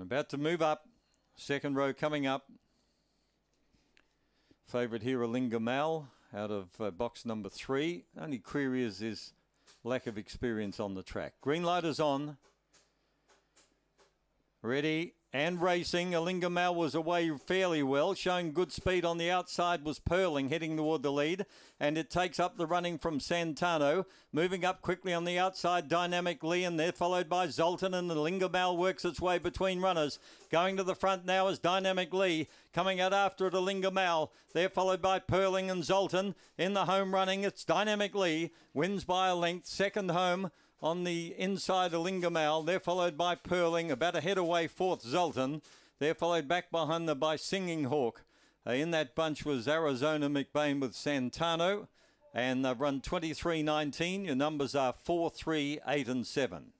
About to move up. Second row coming up. Favourite here, Alinga Mal, out of uh, box number three. Only query is his lack of experience on the track. Green light is on. Ready and racing. Alinga Mal was away fairly well, showing good speed on the outside was Pearling heading toward the lead, and it takes up the running from Santano. Moving up quickly on the outside, Dynamic Lee, and they're followed by Zoltan, and Alinga Mal works its way between runners. Going to the front now is Dynamic Lee. Coming out after it, Alinga Mal. They're followed by Pearling and Zoltan. In the home running, it's Dynamic Lee. Wins by a length. Second home on the inside of Alinga Mal. They're followed by Pearling, about a head away, fourth Zoltan. They're followed back behind them by Singing Hawk. Uh, in that bunch was Arizona McBain with Santano, and they've run 23.19. Your numbers are 4, 3, 8, and 7.